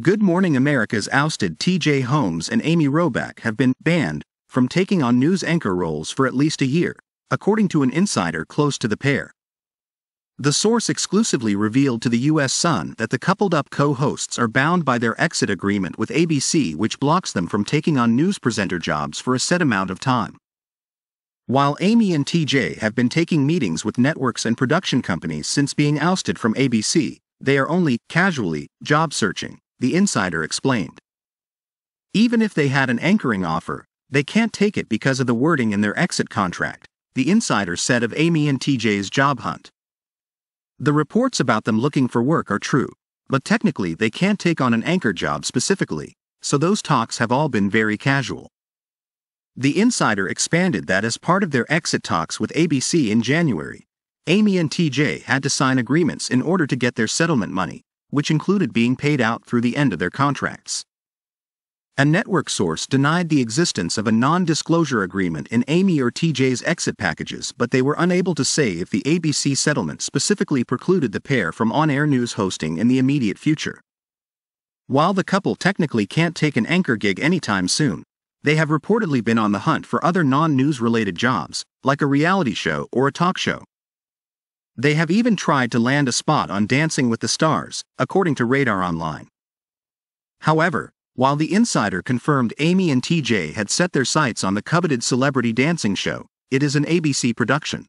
Good Morning America's ousted TJ Holmes and Amy Robach have been banned from taking on news anchor roles for at least a year, according to an insider close to the pair. The source exclusively revealed to the U.S. Sun that the coupled up co hosts are bound by their exit agreement with ABC, which blocks them from taking on news presenter jobs for a set amount of time. While Amy and TJ have been taking meetings with networks and production companies since being ousted from ABC, they are only casually job searching the insider explained. Even if they had an anchoring offer, they can't take it because of the wording in their exit contract, the insider said of Amy and TJ's job hunt. The reports about them looking for work are true, but technically they can't take on an anchor job specifically, so those talks have all been very casual. The insider expanded that as part of their exit talks with ABC in January, Amy and TJ had to sign agreements in order to get their settlement money, which included being paid out through the end of their contracts. A network source denied the existence of a non disclosure agreement in Amy or TJ's exit packages, but they were unable to say if the ABC settlement specifically precluded the pair from on air news hosting in the immediate future. While the couple technically can't take an anchor gig anytime soon, they have reportedly been on the hunt for other non news related jobs, like a reality show or a talk show. They have even tried to land a spot on Dancing with the Stars, according to Radar Online. However, while the insider confirmed Amy and TJ had set their sights on the coveted celebrity dancing show, it is an ABC production.